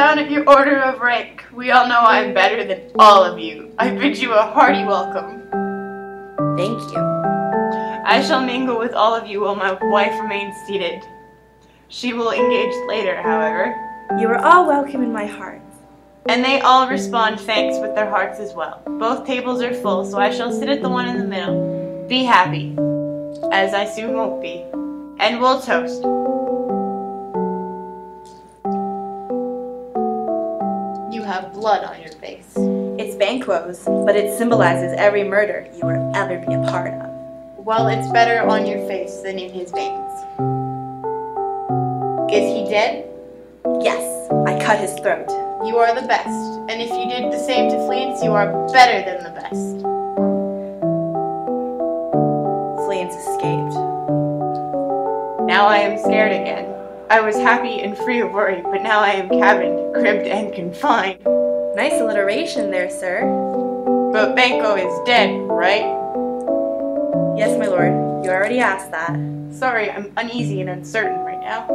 down at your order of rank. We all know I am better than all of you. I bid you a hearty welcome. Thank you. I shall mingle with all of you while my wife remains seated. She will engage later, however. You are all welcome in my heart. And they all respond thanks with their hearts as well. Both tables are full, so I shall sit at the one in the middle. Be happy, as I soon won't be. And we'll toast. Blood on your face. It's Banquo's, but it symbolizes every murder you will ever be a part of. Well, it's better on your face than in his veins. Is he dead? Yes, I cut his throat. You are the best. And if you did the same to Fleance, you are better than the best. Fleance escaped. Now I am scared again. I was happy and free of worry, but now I am cabined, cribbed, and confined. Nice alliteration there, sir. But Banquo is dead, right? Yes, my lord. You already asked that. Sorry, I'm uneasy and uncertain right now.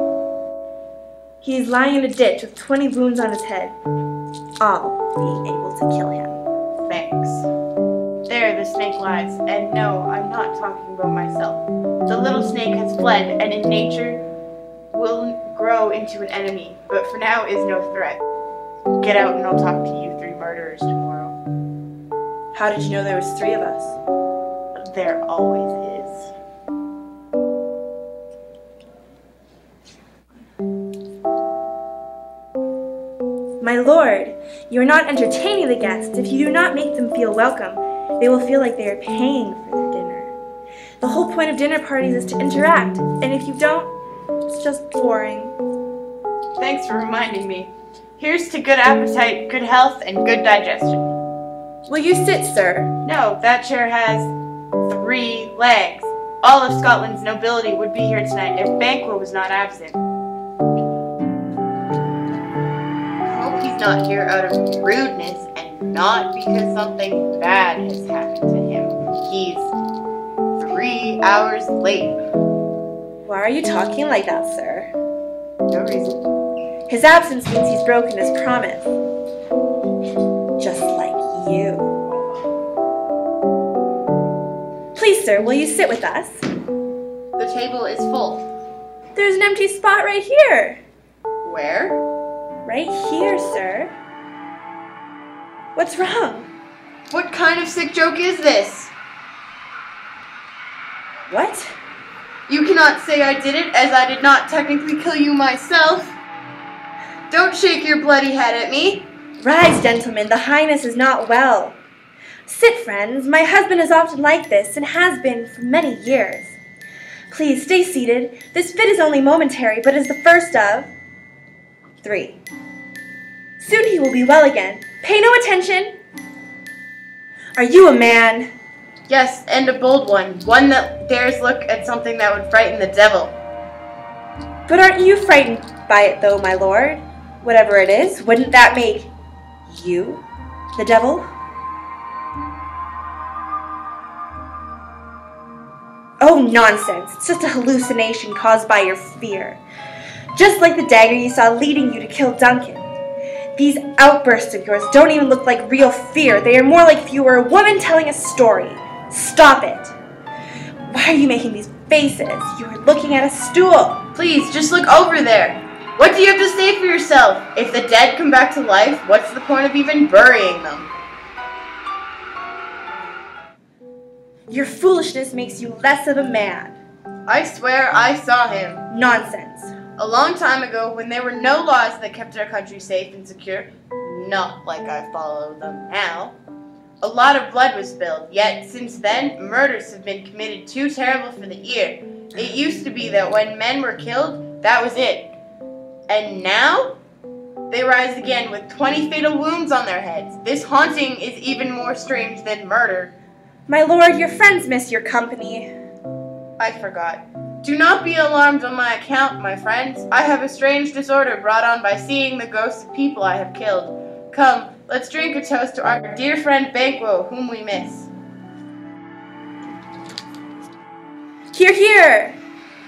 He is lying in a ditch with 20 wounds on his head, all being able to kill him. Thanks. There the snake lies, and no, I'm not talking about myself. The little snake has fled, and in nature grow into an enemy, but for now is no threat. Get out and I'll talk to you three murderers tomorrow. How did you know there was three of us? There always is. My lord, you are not entertaining the guests. If you do not make them feel welcome, they will feel like they are paying for their dinner. The whole point of dinner parties is to interact, and if you don't, it's just boring. Thanks for reminding me. Here's to good appetite, good health, and good digestion. Will you sit, sir? No, that chair has three legs. All of Scotland's nobility would be here tonight if Banquo was not absent. I hope he's not here out of rudeness and not because something bad has happened to him. He's three hours late. Why are you talking like that, sir? No reason. His absence means he's broken his promise. Just like you. Please, sir, will you sit with us? The table is full. There's an empty spot right here. Where? Right here, sir. What's wrong? What kind of sick joke is this? What? You cannot say I did it, as I did not technically kill you myself. Don't shake your bloody head at me. Rise, gentlemen, the highness is not well. Sit, friends. My husband is often like this, and has been for many years. Please stay seated. This fit is only momentary, but is the first of three. Soon he will be well again. Pay no attention. Are you a man? Yes, and a bold one. One that dares look at something that would frighten the devil. But aren't you frightened by it, though, my lord? Whatever it is, wouldn't that make you the devil? Oh, nonsense. It's just a hallucination caused by your fear. Just like the dagger you saw leading you to kill Duncan. These outbursts of yours don't even look like real fear. They are more like if you were a woman telling a story. Stop it. Why are you making these faces? You are looking at a stool. Please, just look over there. What do you have to say for yourself? If the dead come back to life, what's the point of even burying them? Your foolishness makes you less of a man. I swear I saw him. Nonsense. A long time ago, when there were no laws that kept our country safe and secure, not like I follow them now, a lot of blood was spilled. Yet, since then, murders have been committed too terrible for the ear. It used to be that when men were killed, that was it. And now, they rise again with 20 fatal wounds on their heads. This haunting is even more strange than murder. My lord, your friends miss your company. I forgot. Do not be alarmed on my account, my friends. I have a strange disorder brought on by seeing the ghosts of people I have killed. Come, let's drink a toast to our dear friend Banquo, whom we miss. Hear, hear.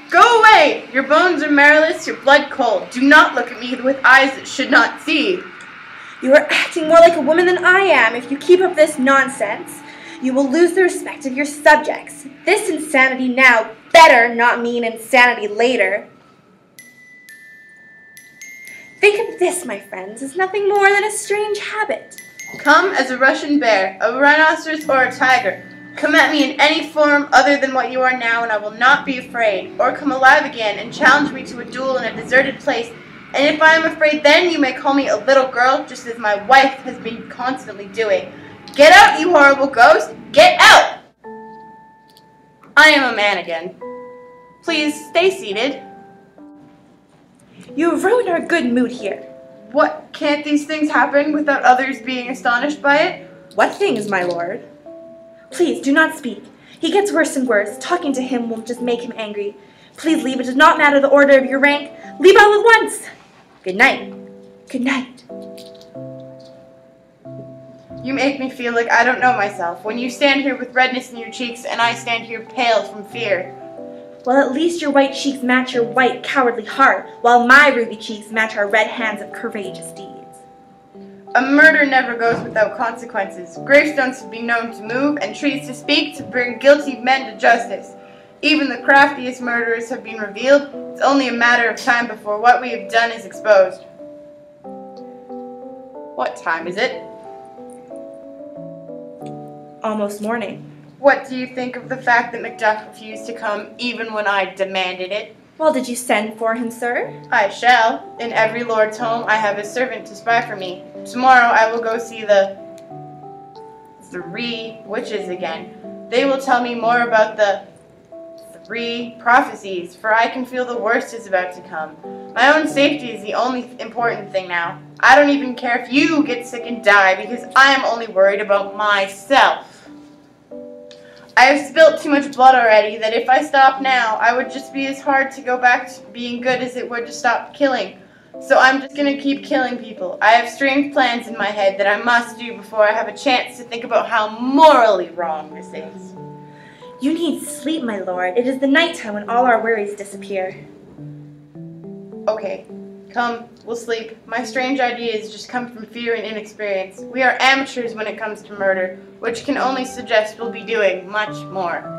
Go away! Your bones are marrowless, your blood cold. Do not look at me with eyes that should not see. You are acting more like a woman than I am. If you keep up this nonsense, you will lose the respect of your subjects. This insanity now better not mean insanity later. Think of this, my friends, as nothing more than a strange habit. Come as a Russian bear, a rhinoceros, or a tiger. Come at me in any form other than what you are now, and I will not be afraid. Or come alive again and challenge me to a duel in a deserted place. And if I am afraid, then you may call me a little girl, just as my wife has been constantly doing. Get out, you horrible ghost! Get out! I am a man again. Please stay seated. You have ruined our good mood here. What? Can't these things happen without others being astonished by it? What things, my lord? Please do not speak. He gets worse and worse. Talking to him will just make him angry. Please leave. It does not matter the order of your rank. Leave all at once. Good night. Good night. You make me feel like I don't know myself when you stand here with redness in your cheeks and I stand here pale from fear. Well, at least your white cheeks match your white, cowardly heart, while my ruby cheeks match our red hands of courageous deeds. A murder never goes without consequences. Gravestones have been known to move and trees to speak to bring guilty men to justice. Even the craftiest murderers have been revealed. It's only a matter of time before what we have done is exposed. What time is it? Almost morning. What do you think of the fact that Macduff refused to come even when I demanded it? Well, did you send for him, sir? I shall. In every lord's home I have a servant to spy for me. Tomorrow I will go see the three witches again. They will tell me more about the three prophecies, for I can feel the worst is about to come. My own safety is the only important thing now. I don't even care if you get sick and die because I am only worried about myself. I have spilt too much blood already that if I stop now, I would just be as hard to go back to being good as it would to stop killing. So I'm just gonna keep killing people. I have strange plans in my head that I must do before I have a chance to think about how morally wrong this is. You need sleep, my lord. It is the nighttime when all our worries disappear. Okay, come, we'll sleep. My strange ideas just come from fear and inexperience. We are amateurs when it comes to murder, which can only suggest we'll be doing much more.